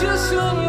just your you